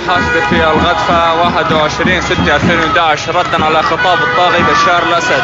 حاشد في الغدفة 21 6 2011 ردا على خطاب الطاغي بشار الأسد.